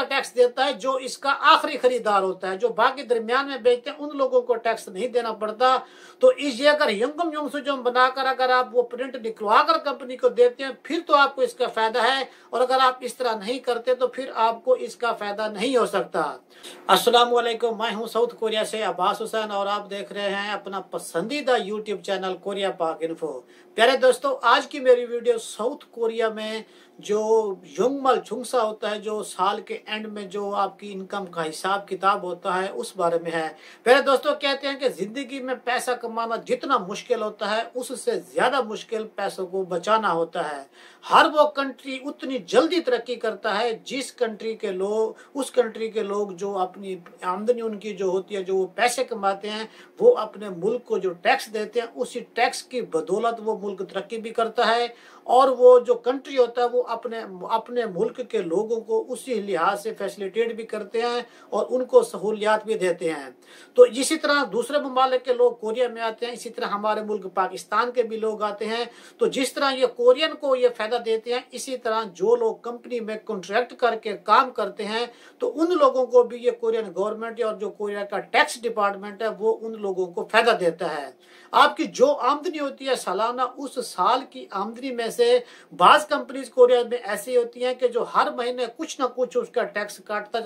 ज़्यादा टैक्स देता है, जो इसका आखिरी खरीदार होता है, जो बाकी दरमियान में बेचते हैं, उन लोगों को टैक्स नहीं देना पड़ता। तो इस अगर यंगम यंग से जो बनाकर अगर आप वो प्रिंट निकलवा कर कंपनी को देते हैं, फिर तो आपको इसका फ़ायदा है। और अगर आप इस तरह नहीं करते तो फिर आपको इसका फ़ायदा नहीं हो सकता। वालेकुम मैं हूँ साउथ कोरिया से अब्बास हुसैन और आप देख रहे हैं अपना पसंदीदा YouTube channel Korea Pak info. प्यारे दोस्तों, आज की मेरी वीडियो साउथ कोरिया में जो युंगमल छुंगसा होता है, जो साल के एंड में जो आपकी इनकम का हिसाब किताब होता है, उस बारे में है। पहले दोस्तों कहते हैं कि ज़िंदगी में पैसा कमाना जितना मुश्किल होता है, उससे ज़्यादा मुश्किल पैसों को बचाना होता है। हर वो कंट्री उतनी जल्दी तरक्की करता है, जिस कंट्री के लोग उस कंट्री के लोग जो अपनी आमदनी उनकी जो होती है, जो वो पैसे कमाते हैं, वो अपने मुल्क को जो टैक्स देते हैं, उसी टैक्स की बदौलत वो मुल्क तरक्की भी करता है। और वो जो कंट्री होता है, वो अपने अपने मुल्क के लोगों को उसी लिहाज से फैसिलिटेट भी करते हैं और उनको सहूलियात भी देते हैं। तो इसी तरह दूसरे ममालिक के लोग कोरिया में आते हैं, इसी तरह हमारे मुल्क पाकिस्तान के भी लोग आते हैं। तो जिस तरह ये कोरियन को ये फ़ायदा देते हैं, इसी तरह जो लोग कंपनी में कॉन्ट्रैक्ट करके काम करते हैं तो उन लोगों को भी ये कोरियन गवर्नमेंट और जो कोरिया का टैक्स डिपार्टमेंट है, वो उन लोगों को फ़ायदा देता है। आपकी जो आमदनी होती है सालाना, उस साल की आमदनी में बाज कंपनीज़ कोरिया में ऐसी होती हैं कि जो हर महीने कुछ ना कुछ उसका टैक्स काटता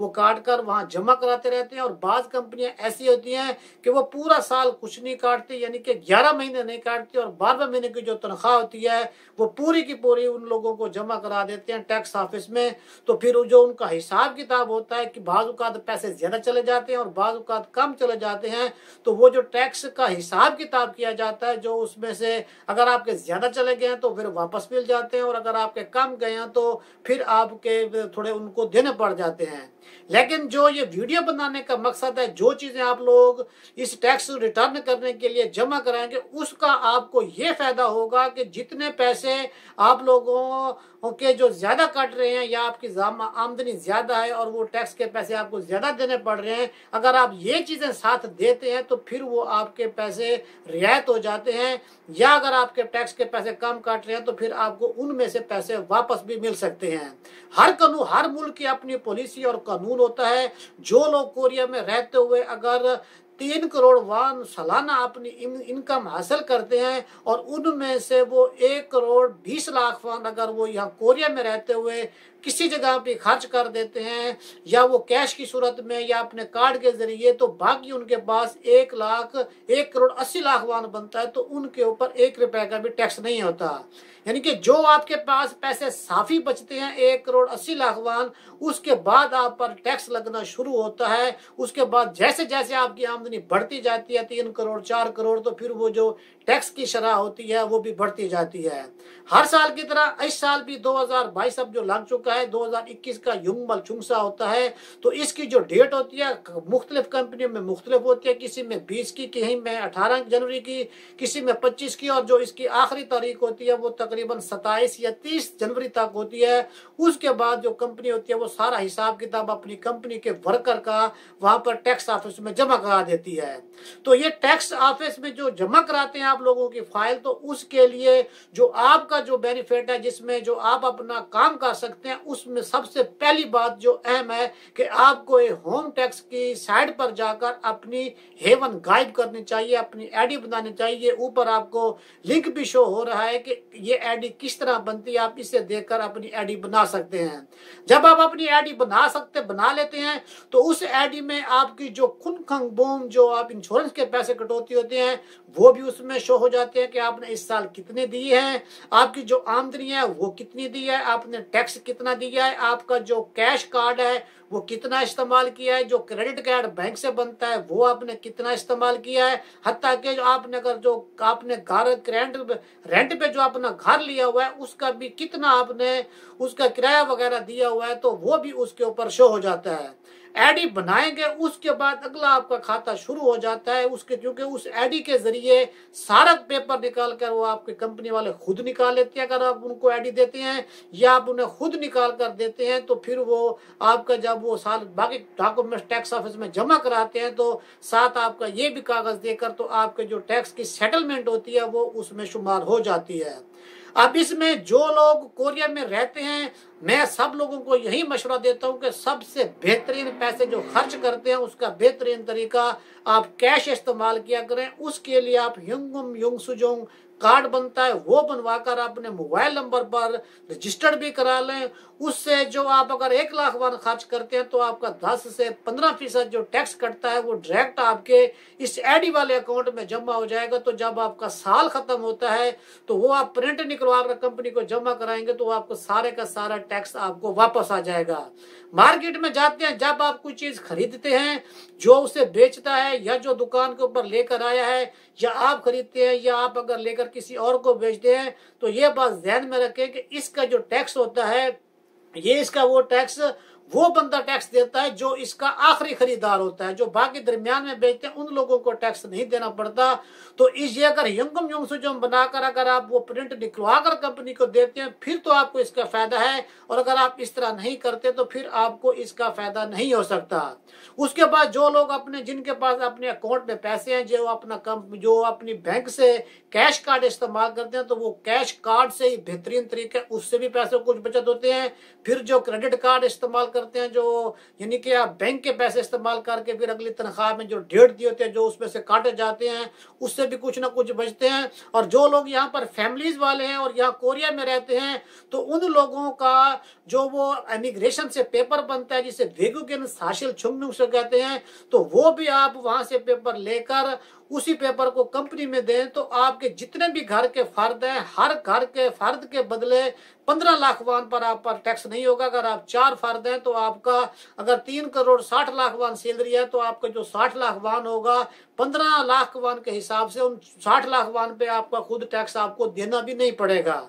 वो काट कर वहाँ जमा कराते रहते हैं और बाज कंपनियाँ ऐसी होती हैं कि वो पूरा साल कुछ नहीं काटती, यानी कि ग्यारह महीने नहीं काटती और बारहवें महीने की जो तनख्वाह होती है, वो पूरी की पूरी उन लोगों को जमा करा देते हैं टैक्स ऑफ़िस में। तो फिर जो उनका हिसाब किताब होता है कि बाजुकात पैसे ज़्यादा चले जाते हैं और बाजुकात कम चले जाते हैं तो वो जो टैक्स का हिसाब किताब किया जाता है, जो उसमें से अगर आपके ज़्यादा चले गए हैं तो फिर वापस मिल जाते हैं और अगर आपके कम गए हैं तो फिर आपके थोड़े उनको देने पड़ जाते हैं। लेकिन जो ये वीडियो बनाने का मकसद है, जो चीज़ें आप लोग इस टैक्स रिटर्न करने के लिए जमा कराएँगे, उसका आपको ये फ़ायदा होगा कि जितने पैसे आप लोगों के जो ज़्यादा कट रहे हैं या आपकी आमदनी ज़्यादा है और वो टैक्स के पैसे आपको ज़्यादा देने पड़ रहे हैं, अगर आप ये चीज़ें साथ देते हैं तो फिर वो आपके पैसे रियायत हो जाते हैं या अगर आपके टैक्स के पैसे कम काट रहे हैं तो फिर आपको उनमें से पैसे वापस भी मिल सकते हैं। हर कानून हर मुल्क की अपनी पॉलिसी और कानून होता है। जो लोग कोरिया में रहते हुए अगर तीन करोड़ वान सालाना अपनी इनकम हासिल करते हैं और उनमें से वो एक करोड़ बीस लाख वान अगर वो यहाँ कोरिया में रहते हुए किसी जगह पे खर्च कर देते हैं, या वो कैश की सूरत में, या अपने कार्ड के ज़रिए तो बाकी उनके पास एक लाख, एक करोड़ अस्सी लाख वाहन बनता है तो उनके ऊपर एक रुपए का भी टैक्स नहीं होता। यानी कि जो आपके पास पैसे साफी बचते हैं, एक करोड़ अस्सी लाख वाहन उसके बाद आप पर टैक्स लगना शुरू होता है। उसके बाद जैसे जैसे आपकी आमदनी बढ़ती जाती है, तीन करोड़, चार करोड़ तो फिर वो जो टैक्स की शरह होती है, वो भी बढ़ती जाती है। हर साल की तरह इस साल भी 2022 अब जो लग चुका है 2021 का युंगमल चुंगसा होता है। तो इसकी जो डेट होती है, मुख्तलिफ़ कंपनियों में मुख्तलिफ़ होती है, किसी में 20 की कहीं में 18 जनवरी की, किसी में 25 की और जो इसकी आखिरी तारीख होती है, वो तकरीबन 27 या 30 जनवरी तक होती है। उसके बाद जो कंपनी होती है, वो सारा हिसाब किताब अपनी कंपनी के वर्कर का वहाँ पर टैक्स ऑफ़िस में जमा करा देती है। तो ये टैक्स ऑफ़िस में जो जमा कराते हैं आप लोगों की फ़ाइल तो उसके लिए जो आपका जो बेनिफिट है, जिसमें जो आप अपना काम कर सकते हैं, उसमें सबसे पहली बात जो अहम है कि आपको ये होम टैक्स की साइड पर जाकर अपनी हेवन गाइड करनी चाहिए, अपनी एडी बनानी चाहिए। ऊपर आपको लिंक भी शो हो रहा है कि ये एडी किस तरह बनती है, आप इसे देखकर अपनी एडी बना सकते हैं। जब आप अपनी एडी बना सकते, बना लेते हैं तो उस एडी में आपकी जो खुन खंग बोम जो आप इंश्योरेंस के पैसे कटौती होते हैं, वो भी उसमें शो हो जाते हैं कि आपने इस साल कितने दिए हैं। आपकी जो आमदनी है, वो कितनी दी है? आपने टैक्स कितना दिया है? आपका जो कैश कार्ड है, वो कितना इस्तेमाल किया है? जो क्रेडिट कार्ड बैंक से बनता है, वो आपने कितना इस्तेमाल किया है? हत्या के जो आपने अगर जो आपने घर रेंट रेंट पे जो अपना घर लिया हुआ है, उसका भी कितना आपने उसका किराया वगैरह दिया हुआ है तो वो भी उसके ऊपर शो हो जाता है। एडी बनाएँगे, उसके बाद अगला आपका खाता शुरू हो जाता है। उसके क्योंकि उस एडी के ज़रिए सारा पेपर निकाल कर वो आपके कंपनी वाले खुद निकाल लेते हैं। अगर आप उनको एडी देते हैं या आप उन्हें खुद निकाल कर देते हैं तो फिर वो आपका जब वो साल बाकी डॉक्यूमेंट टैक्स ऑफ़िस में जमा कराते हैं तो साथ आपका ये भी कागज़ देकर तो आपके जो टैक्स की सेटलमेंट होती है, वो उसमें शुमार हो जाती है। अब इसमें जो लोग कोरिया में रहते हैं, मैं सब लोगों को यही मशवरा देता हूँ कि सबसे बेहतरीन पैसे जो खर्च करते हैं, उसका बेहतरीन तरीका आप कैश इस्तेमाल किया करें, उसके लिए आप युंगम युंग सुजोंग कार्ड बनता है, वो बनवाकर अपने मोबाइल नंबर पर रजिस्टर्ड भी करा लें। उससे जो आप अगर एक लाख वन खर्च करते हैं तो आपका दस से पंद्रह फ़ीसद जो टैक्स कटता है, वो डायरेक्ट आपके इस एडी वाले अकाउंट में जमा हो जाएगा। तो जब आपका साल खत्म होता है तो वो आप प्रिंट निकलवा कर कंपनी को जमा कराएँगे तो आपको सारे का सारा टैक्स आपको वापस आ जाएगा। मार्केट में जाते हैं, जब आप कोई चीज़ खरीदते हैं, जो उसे बेचता है, या जो दुकान के ऊपर लेकर आया है, या आप खरीदते हैं, या आप अगर लेकर किसी और को बेचते हैं तो ये बात जहन में रखें कि इसका जो टैक्स होता है, ये इसका वो टैक्स वो बंदा टैक्स देता है जो इसका आखिरी खरीदार होता है, जो बाकी दरमियान में बेचते हैं, उन लोगों को टैक्स नहीं देना पड़ता। तो इस ये अगर यंगम युंग बनाकर अगर आप वो प्रिंट निकलवा कर कंपनी को देते हैं, फिर तो आपको इसका फ़ायदा है। और अगर आप इस तरह नहीं करते तो फिर आपको इसका फ़ायदा नहीं हो सकता। उसके बाद जो लोग अपने, जिनके पास अपने अकाउंट में पैसे हैं, जो अपना कम जो अपनी बैंक से कैश कार्ड इस्तेमाल करते हैं तो वो कैश कार्ड से ही बेहतरीन तरीके, उससे भी पैसे कुछ बचत होते हैं। फिर जो क्रेडिट कार्ड इस्तेमाल करते हैं, जो यानी कि आप बैंक के पैसे इस्तेमाल करके फिर अगली तनख्वाह में जो डेढ़ दिए होते हैं, जो उसमें से काटे जाते हैं, उससे भी कुछ ना कुछ बचते हैं। और जो लोग यहाँ पर फैमिलीज़ वाले हैं और यहाँ कोरिया में रहते हैं तो उन लोगों का जो वो इमिग्रेशन से पेपर बनता है, जिसे वेगु के साशिल छुंग से कहते हैं तो वो भी आप वहाँ से पेपर लेकर उसी पेपर को कंपनी में दें तो आपके जितने भी घर के फर्द हैं, हर घर के फर्द के बदले पंद्रह लाख वाहन पर आप पर टैक्स नहीं होगा। अगर आप चार फर्द हैं तो आपका, अगर तीन करोड़ साठ लाख वाहन सैलरी है तो आपका जो साठ लाख वाहन होगा, पंद्रह लाख वाहन के हिसाब से उन साठ लाख वाहन पे आपका खुद टैक्स आपको देना भी नहीं पड़ेगा।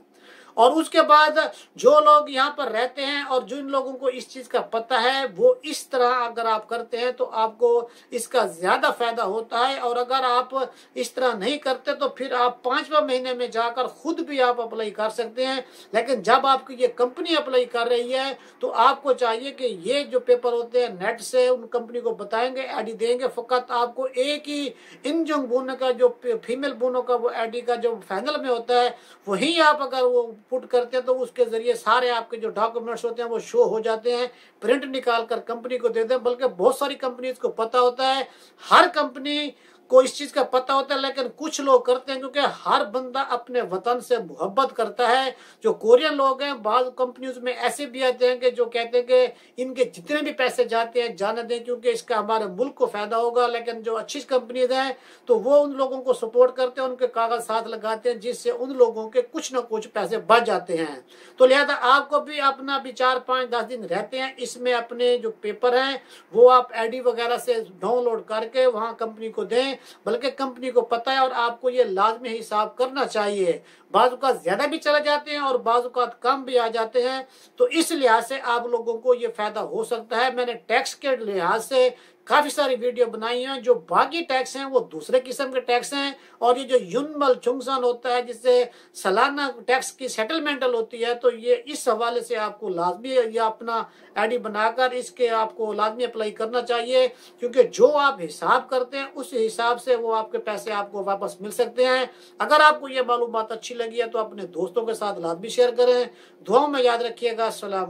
और उसके बाद जो लोग यहाँ पर रहते हैं और जिन लोगों को इस चीज़ का पता है, वो इस तरह अगर आप करते हैं तो आपको इसका ज़्यादा फ़ायदा होता है। और अगर आप इस तरह नहीं करते तो फिर आप पांचवा महीने में जाकर खुद भी आप अप्लाई कर सकते हैं। लेकिन जब आपकी ये कंपनी अप्लाई कर रही है तो आपको चाहिए कि ये जो पेपर होते हैं, नेट से उन कंपनी को बताएँगे एडी देंगे। फकत आपको एक ही इन जो बोनो का, जो फीमेल बोनो का, वो एडी का जो फाइनल में होता है, वही आप अगर वो पुट करते हैं तो उसके ज़रिए सारे आपके जो डॉक्यूमेंट्स होते हैं, वो शो हो जाते हैं। प्रिंट निकाल कर कंपनी को देते हैं बल्कि बहुत सारी कंपनीज़ को पता होता है, हर कंपनी को इस चीज़ का पता होता है, लेकिन कुछ लोग करते हैं क्योंकि हर बंदा अपने वतन से मोहब्बत करता है। जो कोरियन लोग हैं, बाद कंपनियों में ऐसे भी आते हैं कि जो कहते हैं कि इनके जितने भी पैसे जाते हैं, जाने दें, क्योंकि इसका हमारे मुल्क को फ़ायदा होगा, लेकिन जो अच्छी कंपनीज़ हैं तो वो उन लोगों को सपोर्ट करते हैं, उनके कागज़ साथ लगाते हैं, जिससे उन लोगों के कुछ ना कुछ पैसे बच जाते हैं। तो लिहाजा आपको भी अपना भी चार पाँच दस दिन रहते हैं, इसमें अपने जो पेपर हैं, वो आप एडी वगैरह से डाउनलोड करके वहाँ कंपनी को दें बल्कि कंपनी को पता है और आपको ये लाजमी हिसाब करना चाहिए। बाजूकात ज़्यादा भी चले जाते हैं और बाजूकात कम भी आ जाते हैं। तो इस लिहाज से आप लोगों को ये फ़ायदा हो सकता है। मैंने टैक्स के लिहाज से काफ़ी सारी वीडियो बनाई हैं, जो बाकी टैक्स हैं, वो दूसरे किस्म के टैक्स हैं, और ये जो युनमल चुंगसन होता है, जिससे सालाना टैक्स की सेटलमेंटल होती है तो ये इस हवाले से आपको लाजमी या अपना आईडी बनाकर इसके आपको लाजमी अप्लाई करना चाहिए, क्योंकि जो आप हिसाब करते हैं, उस हिसाब से वो आपके पैसे आपको वापस मिल सकते हैं। अगर आपको ये मालूम अच्छी लगी है तो अपने दोस्तों के साथ लाजमी शेयर करें। दुआओं में याद रखिएगा। असलम